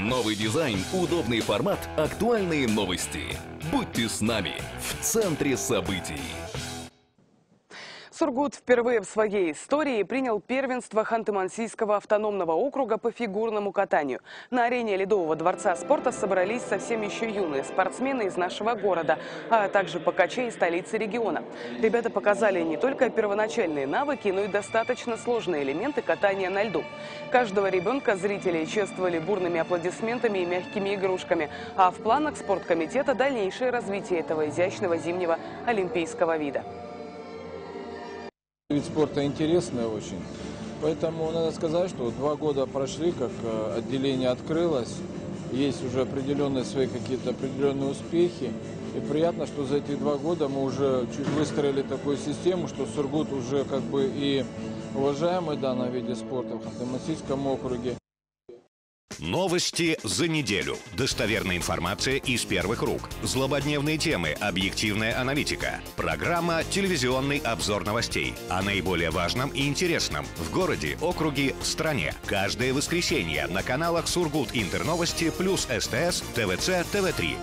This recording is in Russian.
Новый дизайн, удобный формат, актуальные новости. Будьте с нами в центре событий. Сургут впервые в своей истории принял первенство Ханты-Мансийского автономного округа по фигурному катанию. На арене Ледового дворца спорта собрались совсем еще юные спортсмены из нашего города, а также покачи из столицы региона. Ребята показали не только первоначальные навыки, но и достаточно сложные элементы катания на льду. Каждого ребенка зрители чествовали бурными аплодисментами и мягкими игрушками, а в планах спорткомитета дальнейшее развитие этого изящного зимнего олимпийского вида. Вид спорта интересный очень. Поэтому надо сказать, что два года прошли, как э, отделение открылось. Есть уже определенные свои какие-то определенные успехи. И приятно, что за эти два года мы уже чуть выстроили такую систему, что Сургут уже как бы и уважаемый в данном виде спорта в Ханты-Мансийском округе. Новости за неделю. Достоверная информация из первых рук. Злободневные темы, объективная аналитика. Программа «Телевизионный обзор новостей». О наиболее важном и интересном в городе, округе, стране. Каждое воскресенье на каналах Сургут Интерновости плюс СТС, ТВЦ, ТВ3.